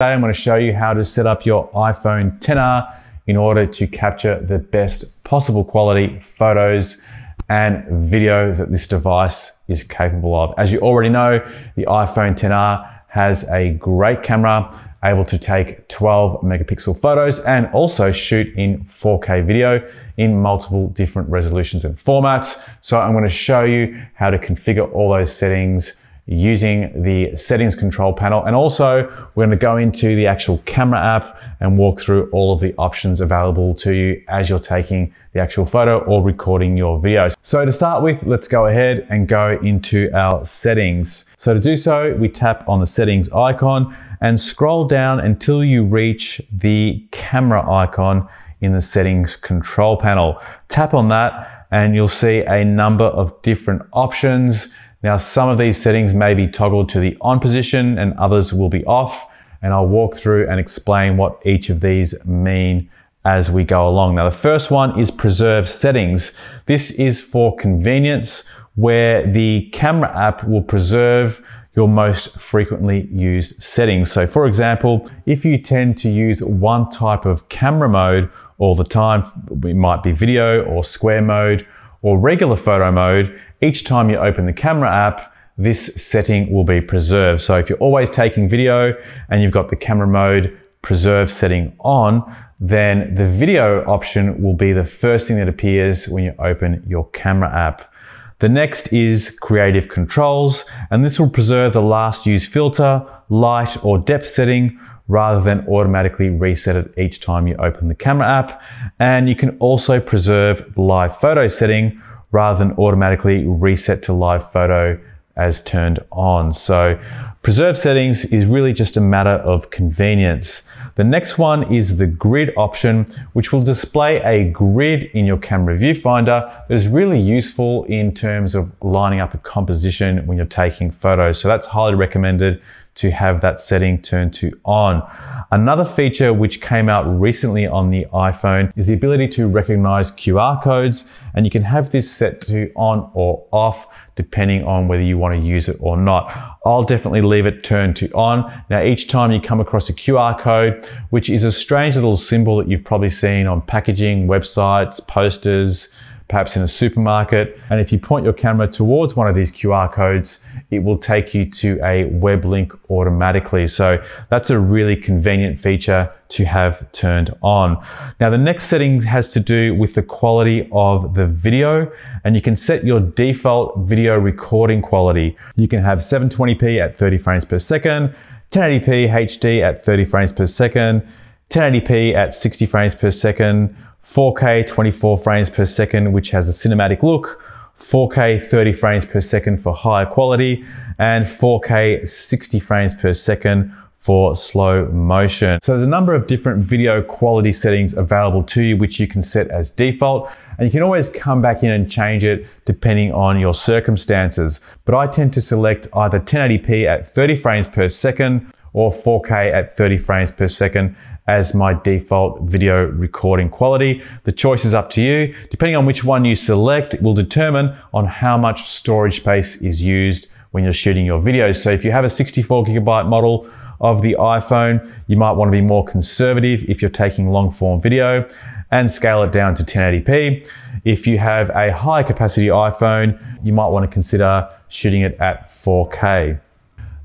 Today I'm going to show you how to set up your iPhone XR in order to capture the best possible quality photos and video that this device is capable of. As you already know, the iPhone XR has a great camera, able to take 12 megapixel photos and also shoot in 4K video in multiple different resolutions and formats. So I'm going to show you how to configure all those settings using the settings control panel. And also we're going to go into the actual camera app and walk through all of the options available to you as you're taking the actual photo or recording your videos. So to start with, let's go ahead and go into our settings. So to do so, we tap on the settings icon and scroll down until you reach the camera icon in the settings control panel. Tap on that and you'll see a number of different options. Now, some of these settings may be toggled to the on position and others will be off. And I'll walk through and explain what each of these mean as we go along. Now, the first one is preserve settings. This is for convenience where the camera app will preserve your most frequently used settings. So for example, if you tend to use one type of camera mode all the time, it might be video or square mode or regular photo mode, each time you open the camera app, this setting will be preserved. So if you're always taking video and you've got the camera mode preserve setting on, then the video option will be the first thing that appears when you open your camera app. The next is creative controls, and this will preserve the last used filter, light or depth setting rather than automatically reset it each time you open the camera app. And you can also preserve the live photo setting rather than automatically reset to live photo as turned on. So preserve settings is really just a matter of convenience. The next one is the grid option, which will display a grid in your camera viewfinder that is really useful in terms of lining up a composition when you're taking photos. So that's highly recommended to have that setting turned to on. Another feature which came out recently on the iPhone is the ability to recognize QR codes and you can have this set to on or off depending on whether you want to use it or not. I'll definitely leave it turned to on. Now each time you come across a QR code, which is a strange little symbol that you've probably seen on packaging, websites, posters, perhaps in a supermarket. And if you point your camera towards one of these QR codes, it will take you to a web link automatically. So that's a really convenient feature to have turned on. Now the next setting has to do with the quality of the video and you can set your default video recording quality. You can have 720p at 30 frames per second, 1080p HD at 30 frames per second, 1080p at 60 frames per second, 4K 24 frames per second, which has a cinematic look, 4K 30 frames per second for higher quality, and 4K 60 frames per second for slow motion. So there's a number of different video quality settings available to you, which you can set as default. And you can always come back in and change it depending on your circumstances. But I tend to select either 1080p at 30 frames per second or 4K at 30 frames per second as my default video recording quality. The choice is up to you. Depending on which one you select, it will determine on how much storage space is used when you're shooting your videos. So if you have a 64 gigabyte model of the iPhone, you might want to be more conservative if you're taking long form video and scale it down to 1080p. If you have a high capacity iPhone, you might want to consider shooting it at 4K.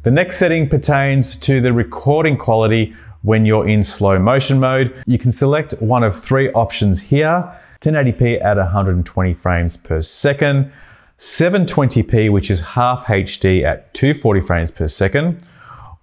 The next setting pertains to the recording quality when you're in slow motion mode. You can select one of three options here, 1080p at 120 frames per second, 720p, which is half HD at 240 frames per second,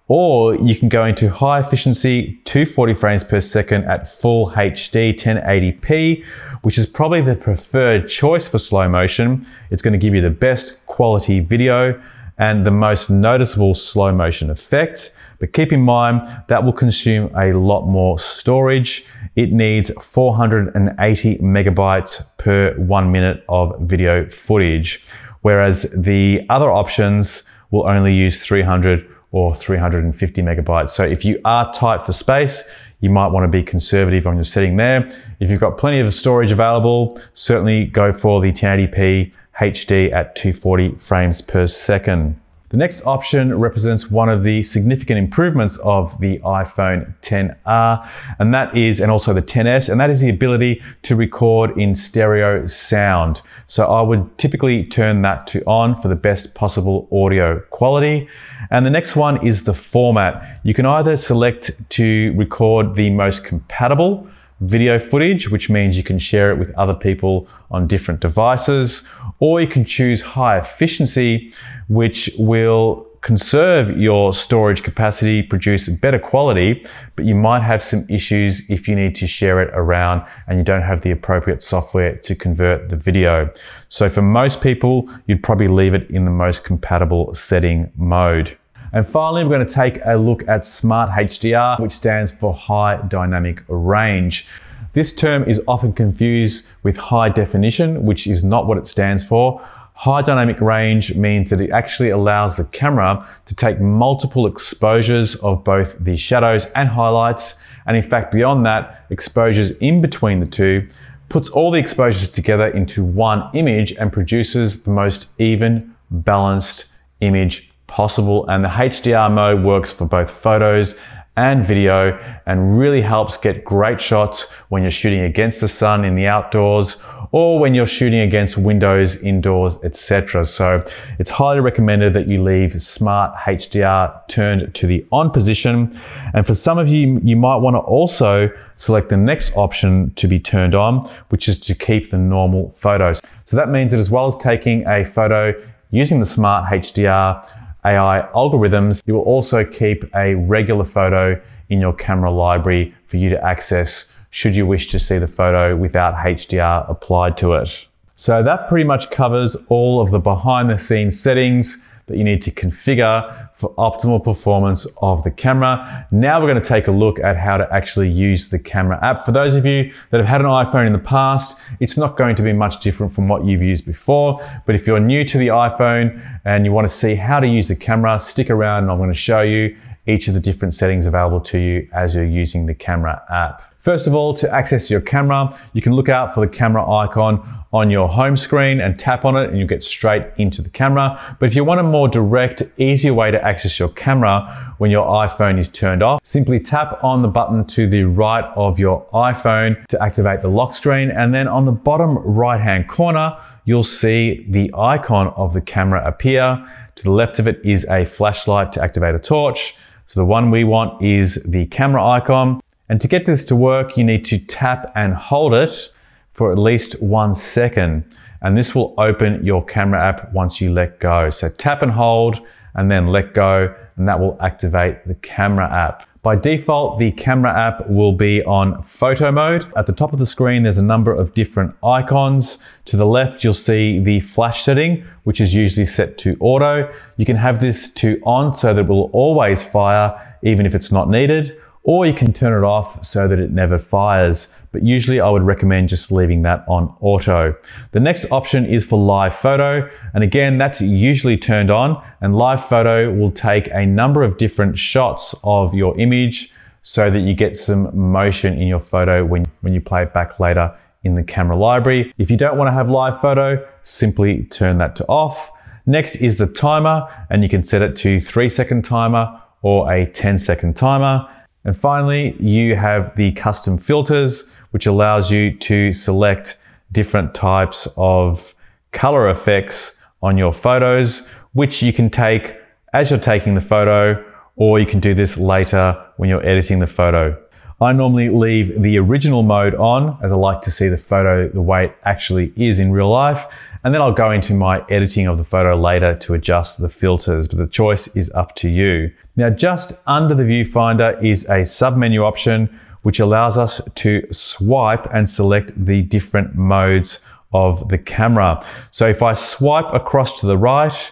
or you can go into high efficiency 240 frames per second at full HD 1080p, which is probably the preferred choice for slow motion. It's going to give you the best quality video and the most noticeable slow motion effect. But keep in mind that will consume a lot more storage. It needs 480 megabytes per one minute of video footage, whereas the other options will only use 300 or 350 megabytes. So if you are tight for space, you might want to be conservative on your setting there. If you've got plenty of storage available, certainly go for the 1080p HD at 240 frames per second. The next option represents one of the significant improvements of the iPhone XR, and that is, and also the XS, and that is the ability to record in stereo sound. So I would typically turn that to on for the best possible audio quality. And the next one is the format. You can either select to record the most compatible video footage, which means you can share it with other people on different devices, or you can choose high efficiency, which will conserve your storage capacity, produce better quality, but you might have some issues if you need to share it around and you don't have the appropriate software to convert the video. So for most people, you'd probably leave it in the most compatible setting mode. And finally, we're going to take a look at Smart HDR, which stands for High Dynamic Range. This term is often confused with high definition, which is not what it stands for. High dynamic range means that it actually allows the camera to take multiple exposures of both the shadows and highlights. And in fact, beyond that, exposures in between the two puts all the exposures together into one image and produces the most even, balanced image possible. And the HDR mode works for both photos and video and really helps get great shots when you're shooting against the sun in the outdoors or when you're shooting against windows indoors, etc. So it's highly recommended that you leave Smart HDR turned to the on position. And for some of you, you might want to also select the next option to be turned on, which is to keep the normal photos. So that means that as well as taking a photo using the Smart HDR, AI algorithms, you will also keep a regular photo in your camera library for you to access should you wish to see the photo without HDR applied to it. So that pretty much covers all of the behind the scenes settings that you need to configure for optimal performance of the camera. Now we're going to take a look at how to actually use the camera app. For those of you that have had an iPhone in the past, it's not going to be much different from what you've used before. But if you're new to the iPhone and you want to see how to use the camera, stick around and I'm going to show you each of the different settings available to you as you're using the camera app. First of all, to access your camera, you can look out for the camera icon on your home screen and tap on it and you'll get straight into the camera. But if you want a more direct, easier way to access your camera when your iPhone is turned off, simply tap on the button to the right of your iPhone to activate the lock screen. And then on the bottom right hand corner, you'll see the icon of the camera appear. To the left of it is a flashlight to activate a torch. So the one we want is the camera icon. And to get this to work, you need to tap and hold it for at least one second. And this will open your camera app once you let go. So tap and hold and then let go, and that will activate the camera app. By default, the camera app will be on photo mode. At the top of the screen, there's a number of different icons. To the left, you'll see the flash setting, which is usually set to auto. You can have this to on so that it will always fire, even if it's not needed or you can turn it off so that it never fires. But usually I would recommend just leaving that on auto. The next option is for live photo. And again, that's usually turned on and live photo will take a number of different shots of your image so that you get some motion in your photo when, when you play it back later in the camera library. If you don't want to have live photo, simply turn that to off. Next is the timer and you can set it to three second timer or a 10 second timer. And finally, you have the custom filters, which allows you to select different types of color effects on your photos, which you can take as you're taking the photo, or you can do this later when you're editing the photo. I normally leave the original mode on as I like to see the photo the way it actually is in real life. And then I'll go into my editing of the photo later to adjust the filters, but the choice is up to you. Now, just under the viewfinder is a submenu option, which allows us to swipe and select the different modes of the camera. So if I swipe across to the right,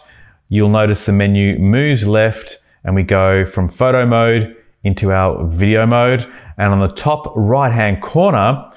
you'll notice the menu moves left and we go from photo mode into our video mode. And on the top right hand corner,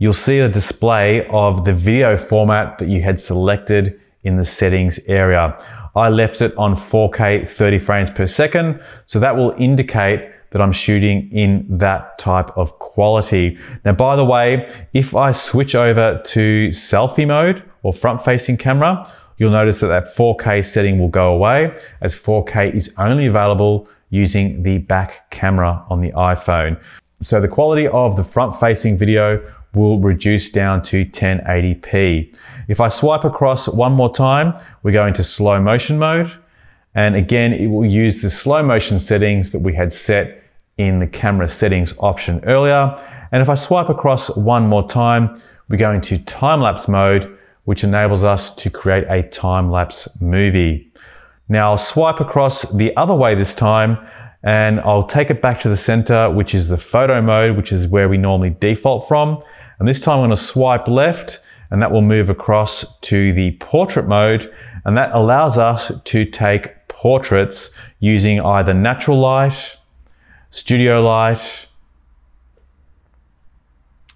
you'll see a display of the video format that you had selected in the settings area. I left it on 4K 30 frames per second, so that will indicate that I'm shooting in that type of quality. Now, by the way, if I switch over to selfie mode or front facing camera, you'll notice that that 4K setting will go away as 4K is only available using the back camera on the iPhone. So the quality of the front facing video will reduce down to 1080p. If I swipe across one more time, we go into slow motion mode. And again, it will use the slow motion settings that we had set in the camera settings option earlier. And if I swipe across one more time, we go into time lapse mode, which enables us to create a time lapse movie. Now I'll swipe across the other way this time and I'll take it back to the center, which is the photo mode, which is where we normally default from. And this time I'm to swipe left and that will move across to the portrait mode. And that allows us to take portraits using either natural light, studio light,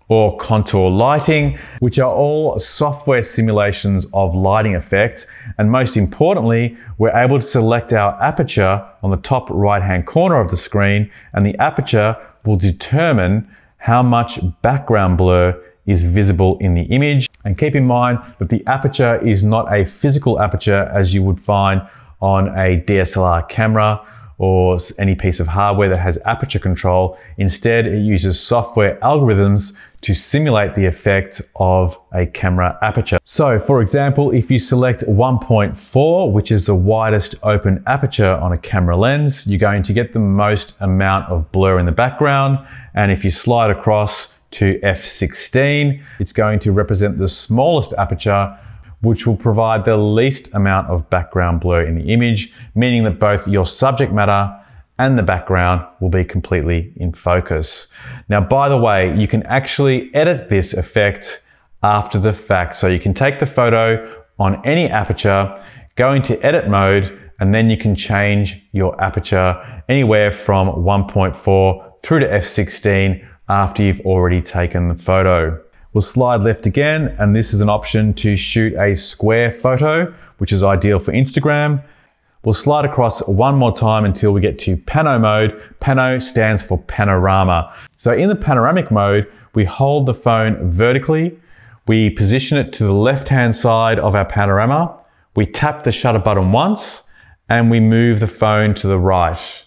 or contour lighting, which are all software simulations of lighting effects. And most importantly, we're able to select our aperture on the top right hand corner of the screen, and the aperture will determine how much background blur is visible in the image. And keep in mind that the aperture is not a physical aperture as you would find on a DSLR camera or any piece of hardware that has aperture control. Instead, it uses software algorithms to simulate the effect of a camera aperture. So for example, if you select 1.4, which is the widest open aperture on a camera lens, you're going to get the most amount of blur in the background. And if you slide across to f16, it's going to represent the smallest aperture which will provide the least amount of background blur in the image, meaning that both your subject matter and the background will be completely in focus. Now, by the way, you can actually edit this effect after the fact. So you can take the photo on any aperture, go into edit mode, and then you can change your aperture anywhere from 1.4 through to f16 after you've already taken the photo. We'll slide left again, and this is an option to shoot a square photo, which is ideal for Instagram. We'll slide across one more time until we get to pano mode. Pano stands for panorama. So in the panoramic mode, we hold the phone vertically, we position it to the left-hand side of our panorama, we tap the shutter button once, and we move the phone to the right.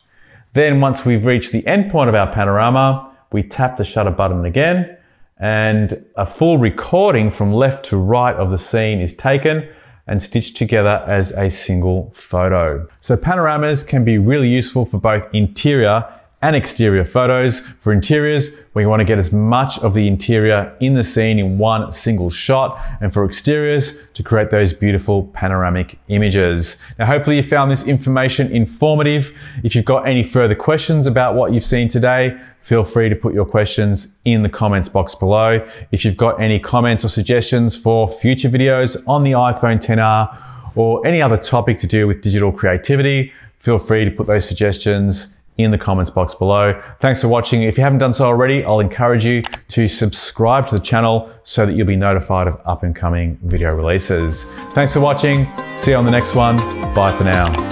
Then once we've reached the end point of our panorama, we tap the shutter button again, and a full recording from left to right of the scene is taken and stitched together as a single photo. So panoramas can be really useful for both interior and exterior photos. For interiors, we want to get as much of the interior in the scene in one single shot. And for exteriors, to create those beautiful panoramic images. Now, hopefully you found this information informative. If you've got any further questions about what you've seen today, feel free to put your questions in the comments box below. If you've got any comments or suggestions for future videos on the iPhone XR or any other topic to do with digital creativity, feel free to put those suggestions in the comments box below. Thanks for watching. If you haven't done so already, I'll encourage you to subscribe to the channel so that you'll be notified of up and coming video releases. Thanks for watching. See you on the next one. Bye for now.